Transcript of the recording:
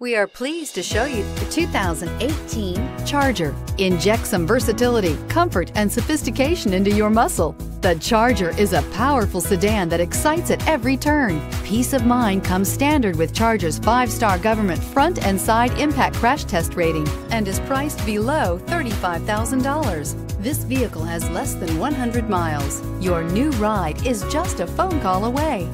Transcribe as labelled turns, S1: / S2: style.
S1: We are pleased to show you the 2018 Charger. Inject some versatility, comfort, and sophistication into your muscle. The Charger is a powerful sedan that excites at every turn. Peace of mind comes standard with Charger's five-star government front and side impact crash test rating and is priced below $35,000. This vehicle has less than 100 miles. Your new ride is just a phone call away.